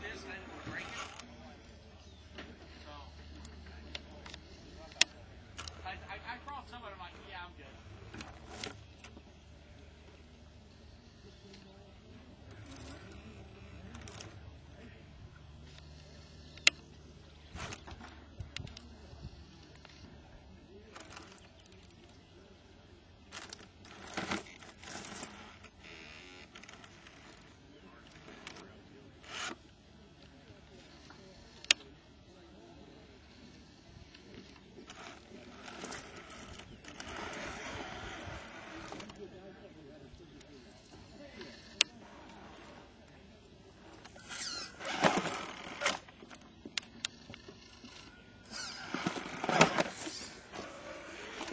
this, I didn't want to break it. So. I, I, I brought some of it, I'm like, yeah, I'm good.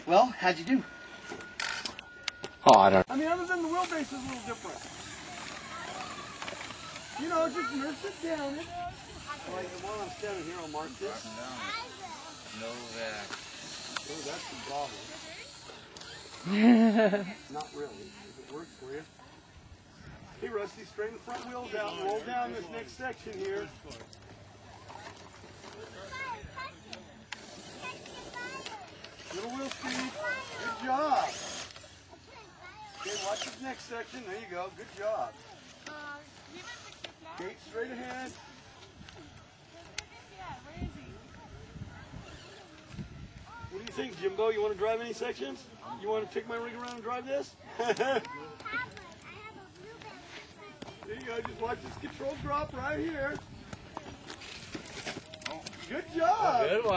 Well, how'd you do? Oh, I don't. I mean, other than the wheelbase is a little different. You know, just nurse it down. Like while I'm standing here, I'll mark this. know that. Oh, that's the problem. Not really. If it works for you. Hey, Rusty, straighten the front wheels out roll down this next section here. Little wheel speed. Good job. Okay, watch this next section. There you go. Good job. Gate straight ahead. What do you think, Jimbo? You want to drive any sections? You want to take my rig around and drive this? there you go. Just watch this control drop right here. Oh, good job. Good one.